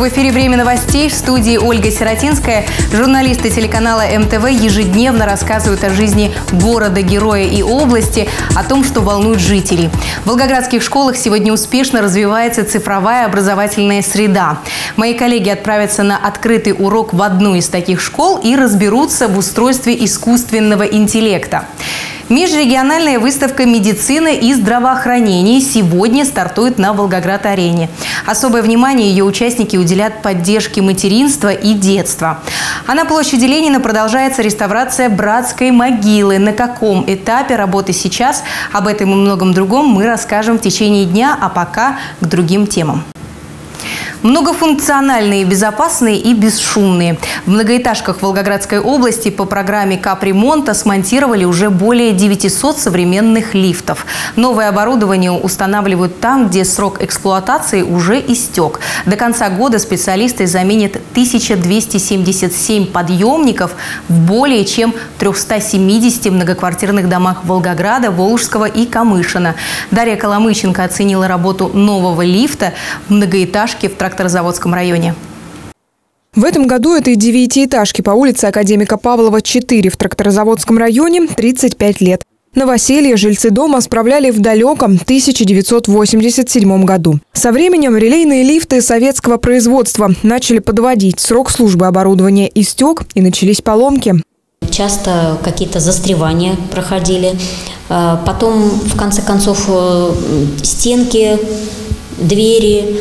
В эфире «Время новостей» в студии Ольга Сиротинская. Журналисты телеканала МТВ ежедневно рассказывают о жизни города-героя и области, о том, что волнует жителей. В волгоградских школах сегодня успешно развивается цифровая образовательная среда. Мои коллеги отправятся на открытый урок в одну из таких школ и разберутся в устройстве искусственного интеллекта. Межрегиональная выставка медицины и здравоохранения сегодня стартует на Волгоград-арене. Особое внимание ее участники уделят поддержке материнства и детства. А на площади Ленина продолжается реставрация братской могилы. На каком этапе работы сейчас? Об этом и многом другом мы расскажем в течение дня, а пока к другим темам. Многофункциональные, безопасные и бесшумные. В многоэтажках Волгоградской области по программе капремонта смонтировали уже более 900 современных лифтов. Новое оборудование устанавливают там, где срок эксплуатации уже истек. До конца года специалисты заменят 1277 подъемников в более чем 370 многоквартирных домах Волгограда, Волжского и Камышина. Дарья Коломыченко оценила работу нового лифта в многоэтажке в тракторозаводском районе. В этом году этой девятиэтажке по улице Академика Павлова, 4 в тракторозаводском районе 35 лет. Новоселье жильцы дома справляли в далеком 1987 году. Со временем релейные лифты советского производства начали подводить. Срок службы оборудования истек и начались поломки. Часто какие-то застревания проходили. А, потом, в конце концов, э, стенки, двери,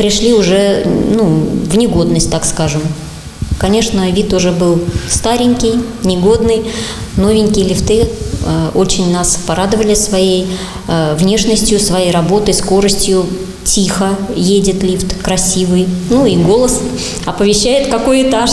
пришли уже ну, в негодность, так скажем. Конечно, вид уже был старенький, негодный. Новенькие лифты э, очень нас порадовали своей э, внешностью, своей работой, скоростью. Тихо едет лифт, красивый. Ну и голос оповещает, какой этаж.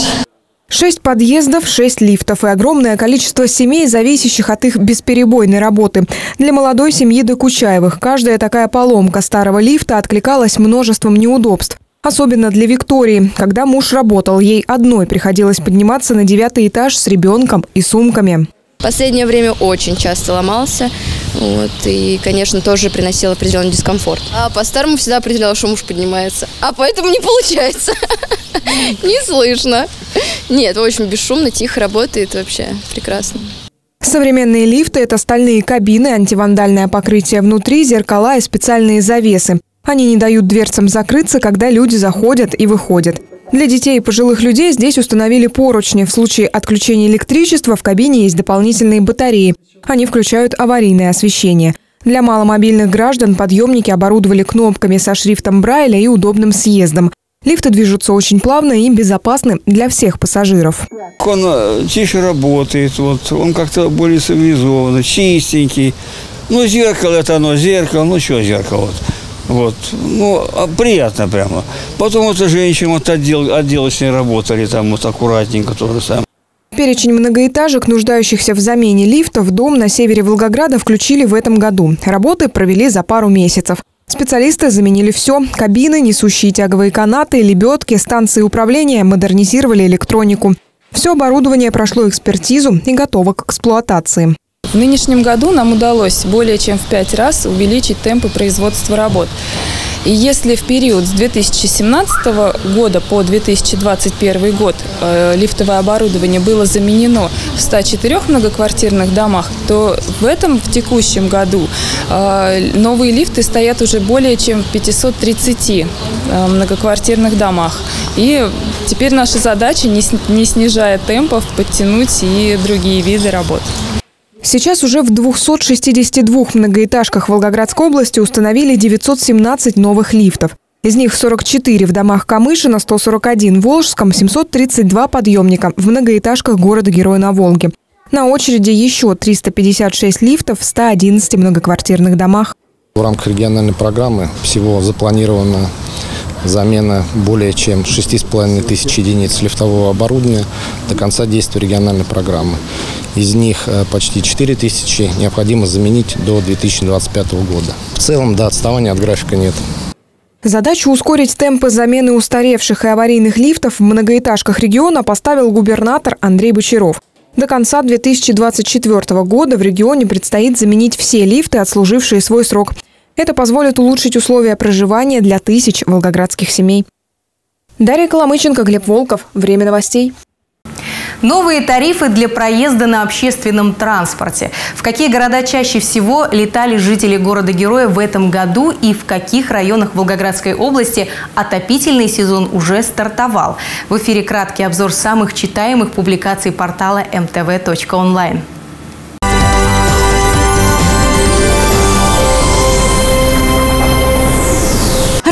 Шесть подъездов, шесть лифтов и огромное количество семей, зависящих от их бесперебойной работы. Для молодой семьи Докучаевых каждая такая поломка старого лифта откликалась множеством неудобств. Особенно для Виктории. Когда муж работал, ей одной приходилось подниматься на девятый этаж с ребенком и сумками. Последнее время очень часто ломался. Вот, и, конечно, тоже приносил определенный дискомфорт. А по-старому всегда определяла, что муж поднимается. А поэтому не получается. Не слышно. Нет, очень бесшумно, тихо работает вообще. Прекрасно. Современные лифты – это стальные кабины, антивандальное покрытие внутри, зеркала и специальные завесы. Они не дают дверцам закрыться, когда люди заходят и выходят. Для детей и пожилых людей здесь установили поручни. В случае отключения электричества в кабине есть дополнительные батареи. Они включают аварийное освещение. Для маломобильных граждан подъемники оборудовали кнопками со шрифтом Брайля и удобным съездом. Лифты движутся очень плавно и безопасны для всех пассажиров. Он э, тише работает, вот, он как-то более цивилизованный, чистенький. Ну, зеркало это оно, зеркало, ну, что зеркало? Вот. Вот. Ну, а приятно прямо. Потом вот женщины вот отдел, отделочные работали, там вот аккуратненько тоже самое. Перечень многоэтажек, нуждающихся в замене лифта, в дом на севере Волгограда включили в этом году. Работы провели за пару месяцев. Специалисты заменили все. Кабины, несущие тяговые канаты, лебедки, станции управления, модернизировали электронику. Все оборудование прошло экспертизу и готово к эксплуатации. В нынешнем году нам удалось более чем в пять раз увеличить темпы производства работ. И если в период с 2017 года по 2021 год э, лифтовое оборудование было заменено в 104 многоквартирных домах, то в этом, в текущем году, э, новые лифты стоят уже более чем в 530 э, многоквартирных домах. И теперь наша задача, не, не снижая темпов, подтянуть и другие виды работ. Сейчас уже в 262 многоэтажках Волгоградской области установили 917 новых лифтов. Из них 44 в домах Камышина, 141 в Волжском, 732 подъемника в многоэтажках города-героя на Волге. На очереди еще 356 лифтов в 111 многоквартирных домах. В рамках региональной программы всего запланировано замена более чем 6,5 тысяч единиц лифтового оборудования до конца действия региональной программы. Из них э, почти 4 тысячи необходимо заменить до 2025 года. В целом, да, отставания от графика нет. Задачу ускорить темпы замены устаревших и аварийных лифтов в многоэтажках региона поставил губернатор Андрей Бочаров. До конца 2024 года в регионе предстоит заменить все лифты, отслужившие свой срок. Это позволит улучшить условия проживания для тысяч волгоградских семей. Дарья Коломыченко, Глеб Волков. Время новостей. Новые тарифы для проезда на общественном транспорте. В какие города чаще всего летали жители города-героя в этом году и в каких районах Волгоградской области отопительный сезон уже стартовал? В эфире краткий обзор самых читаемых публикаций портала mtv.online.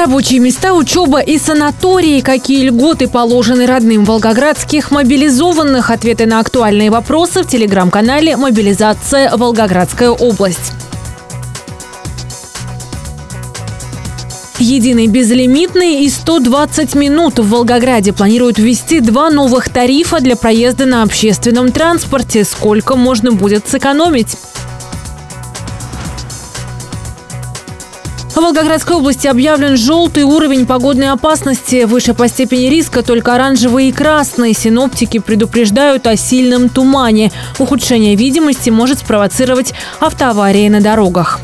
Рабочие места, учеба и санатории. Какие льготы положены родным волгоградских мобилизованных? Ответы на актуальные вопросы в телеграм-канале «Мобилизация Волгоградская область». Единый безлимитный и 120 минут. В Волгограде планируют ввести два новых тарифа для проезда на общественном транспорте. Сколько можно будет сэкономить? В Волгоградской области объявлен желтый уровень погодной опасности. Выше по степени риска только оранжевый и красный. Синоптики предупреждают о сильном тумане. Ухудшение видимости может спровоцировать автоаварии на дорогах.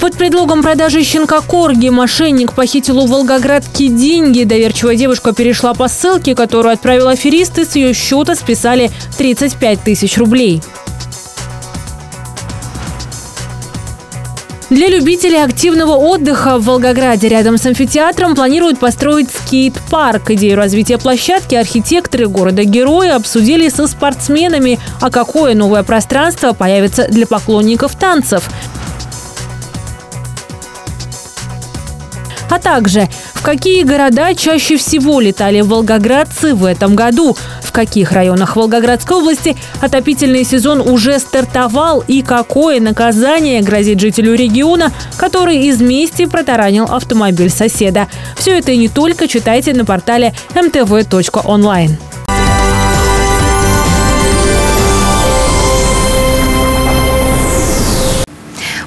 Под предлогом продажи щенка Корги мошенник похитил у Волгоградки деньги. Доверчивая девушка перешла по ссылке, которую отправил аферист, и с ее счета списали 35 тысяч рублей. Для любителей активного отдыха в Волгограде рядом с амфитеатром планируют построить скейт-парк. Идею развития площадки архитекторы города-героя обсудили со спортсменами, а какое новое пространство появится для поклонников танцев. А также, в какие города чаще всего летали волгоградцы в этом году, в каких районах Волгоградской области отопительный сезон уже стартовал и какое наказание грозит жителю региона, который из мести протаранил автомобиль соседа. Все это и не только читайте на портале mtv.online.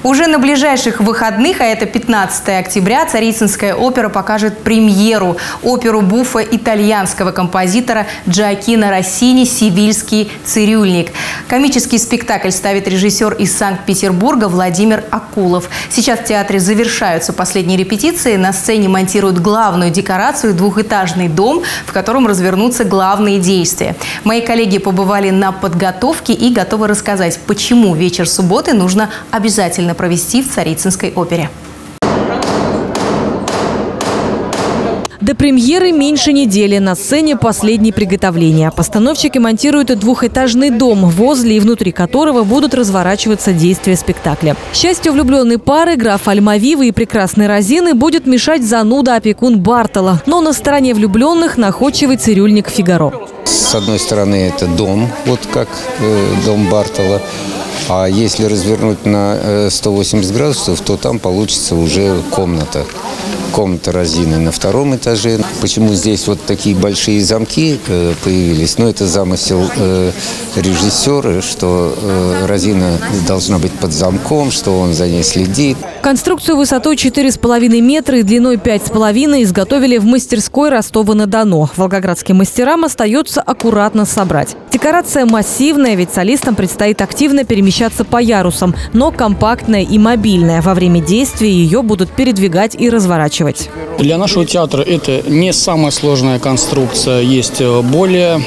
Уже на ближайших выходных, а это 15 октября, Царицынская опера покажет премьеру оперу буфа итальянского композитора Джоакина Россини «Сивильский цирюльник». Комический спектакль ставит режиссер из Санкт-Петербурга Владимир Акулов. Сейчас в театре завершаются последние репетиции. На сцене монтируют главную декорацию – двухэтажный дом, в котором развернутся главные действия. Мои коллеги побывали на подготовке и готовы рассказать, почему вечер субботы нужно обязательно торжественно провести в Царицынской опере. До премьеры меньше недели. На сцене последние приготовления. Постановщики монтируют двухэтажный дом, возле и внутри которого будут разворачиваться действия спектакля. Счастью влюбленной пары граф Альмавивы и прекрасной Розины будет мешать зануда опекун Бартола. Но на стороне влюбленных находчивый цирюльник Фигаро. С одной стороны, это дом, вот как э, дом Бартола. А если развернуть на 180 э, градусов, то там получится уже комната комната Розины на втором этаже. Почему здесь вот такие большие замки э, появились? Ну, это замысел э, режиссера, что э, Розина должна быть под замком, что он за ней следит. Конструкцию высотой 4,5 метра и длиной 5,5 изготовили в мастерской Ростова-на-Дону. Волгоградским мастерам остается аккуратно собрать. Декорация массивная, ведь солистам предстоит активно перемещаться по ярусам, но компактная и мобильная. Во время действия ее будут передвигать и разворачивать. Для нашего театра это не самая сложная конструкция. Есть э, более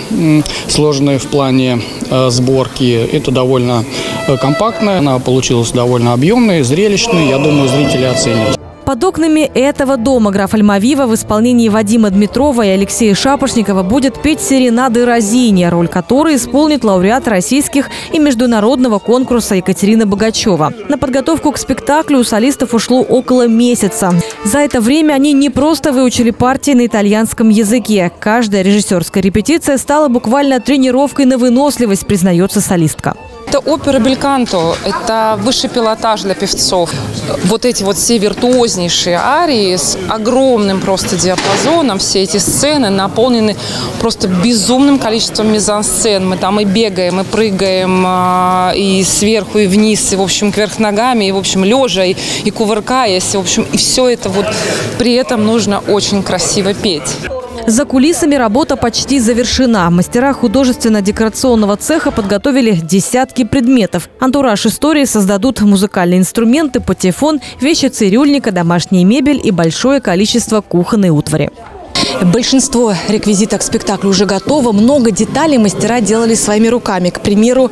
сложные в плане э, сборки. Это довольно э, компактная. Она получилась довольно объемной, зрелищной. Я думаю, зрители оценят. Под окнами этого дома граф Альмавива в исполнении Вадима Дмитрова и Алексея Шапошникова будет петь серенады Розине, роль которой исполнит лауреат российских и международного конкурса Екатерина Богачева. На подготовку к спектаклю у солистов ушло около месяца. За это время они не просто выучили партии на итальянском языке. Каждая режиссерская репетиция стала буквально тренировкой на выносливость, признается солистка. Это опера Бельканто, это высший пилотаж для певцов. Вот эти вот все виртуознейшие арии с огромным просто диапазоном, все эти сцены наполнены просто безумным количеством мизансцен. Мы там и бегаем, и прыгаем, а, и сверху, и вниз, и, в общем, кверх ногами, и, в общем, лежа, и, и кувыркаясь, в общем, и все это вот при этом нужно очень красиво петь. За кулисами работа почти завершена. Мастера художественно-декорационного цеха подготовили десятки предметов. Антураж истории создадут музыкальные инструменты, патефон, вещи цирюльника, домашняя мебель и большое количество кухонной утвари. Большинство реквизита к спектаклю уже готово. Много деталей мастера делали своими руками. К примеру,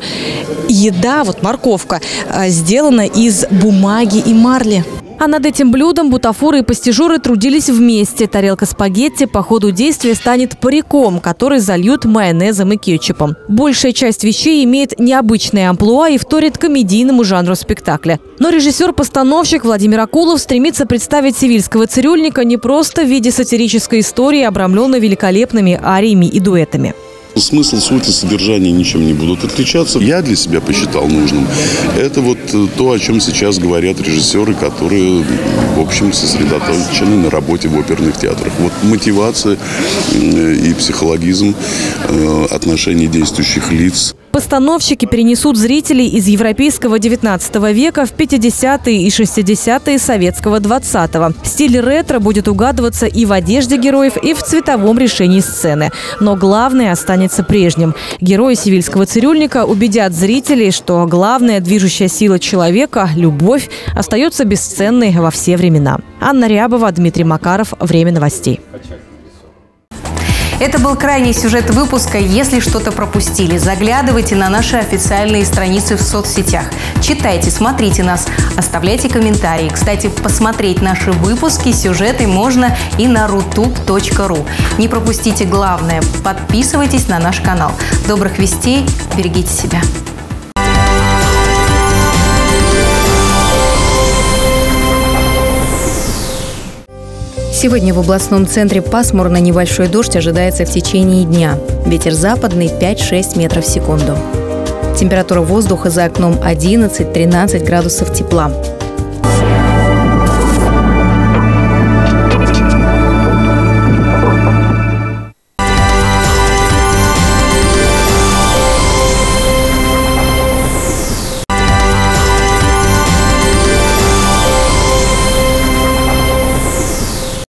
еда, вот морковка, э, сделана из бумаги и марли. А над этим блюдом бутафоры и пастижуры трудились вместе. Тарелка спагетти по ходу действия станет париком, который зальют майонезом и кетчупом. Большая часть вещей имеет необычное амплуа и вторит комедийному жанру спектакля. Но режиссер-постановщик Владимир Акулов стремится представить сивильского цирюльника не просто в виде сатирической истории, обрамленной великолепными ариями и дуэтами. Смысл, суть и содержание ничем не будут отличаться. Я для себя посчитал нужным. Это вот э, то, о чем сейчас говорят режиссеры, которые, в общем, сосредоточены на работе в оперных театрах. Вот мотивация и психологизм э, отношений действующих лиц – Постановщики перенесут зрителей из европейского 19 века в 50-е и 60-е советского 20-го. Стиль ретро будет угадываться и в одежде героев, и в цветовом решении сцены. Но главное останется прежним. Герои сивильского цирюльника убедят зрителей, что главная движущая сила человека – любовь – остается бесценной во все времена. Анна Рябова, Дмитрий Макаров. Время новостей. Это был крайний сюжет выпуска. Если что-то пропустили, заглядывайте на наши официальные страницы в соцсетях. Читайте, смотрите нас, оставляйте комментарии. Кстати, посмотреть наши выпуски, сюжеты можно и на rutube.ru. Не пропустите главное. Подписывайтесь на наш канал. Добрых вестей, берегите себя. Сегодня в областном центре пасмурно небольшой дождь ожидается в течение дня. Ветер западный 5-6 метров в секунду. Температура воздуха за окном 11-13 градусов тепла.